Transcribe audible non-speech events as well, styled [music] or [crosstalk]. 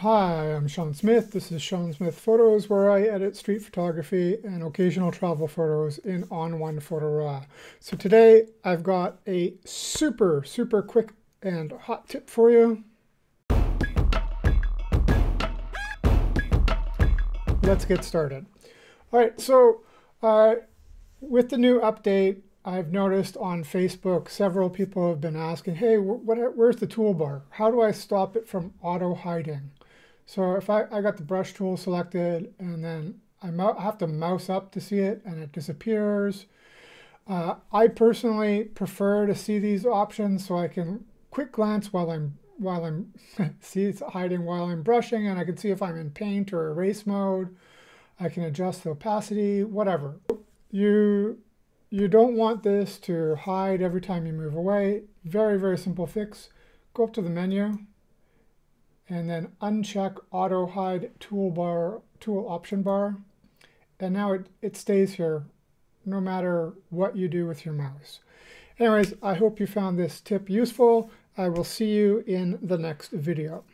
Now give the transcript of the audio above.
Hi, I'm Sean Smith. This is Sean Smith Photos, where I edit street photography and occasional travel photos in ON1 Photo Raw. So today I've got a super, super quick and hot tip for you. Let's get started. All right, so uh, with the new update, I've noticed on Facebook several people have been asking, hey, what, where's the toolbar? How do I stop it from auto hiding? So if I, I got the brush tool selected and then I have to mouse up to see it and it disappears. Uh, I personally prefer to see these options so I can quick glance while I'm while I'm [laughs] see it's hiding while I'm brushing and I can see if I'm in paint or erase mode. I can adjust the opacity, whatever. You you don't want this to hide every time you move away. Very, very simple fix. Go up to the menu and then uncheck auto hide toolbar tool option bar. And now it, it stays here no matter what you do with your mouse. Anyways, I hope you found this tip useful. I will see you in the next video.